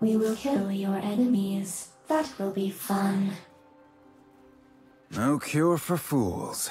We will kill your enemies. That will be fun. No cure for fools.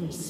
Killing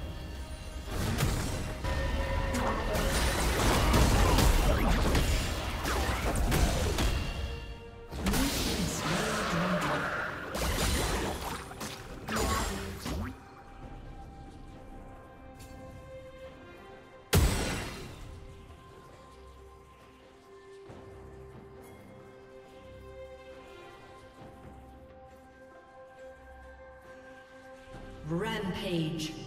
Rampage.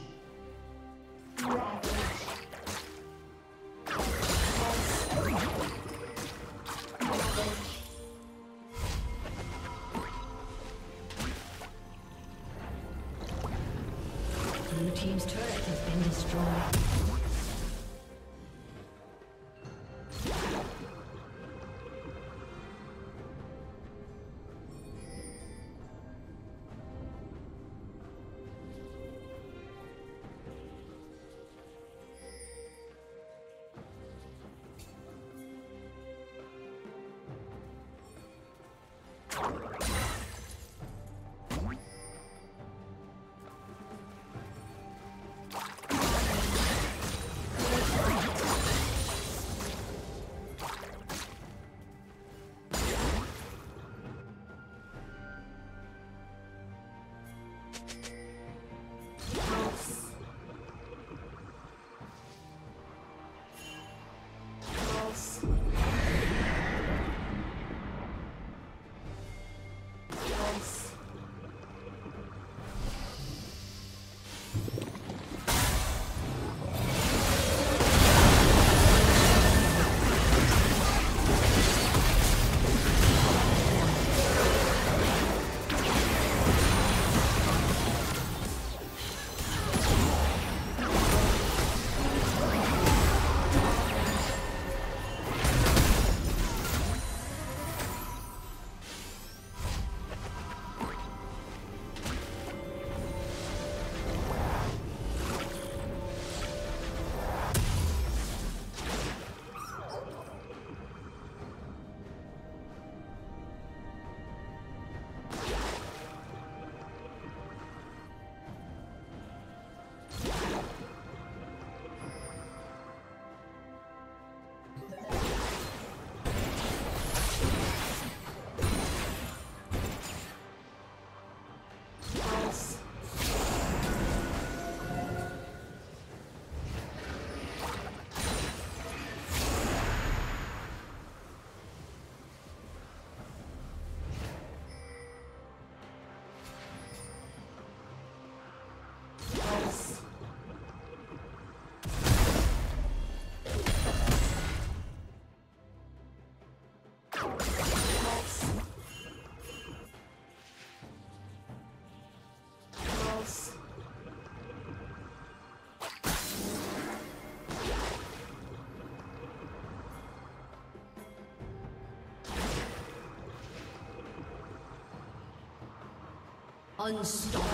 Unstoppable.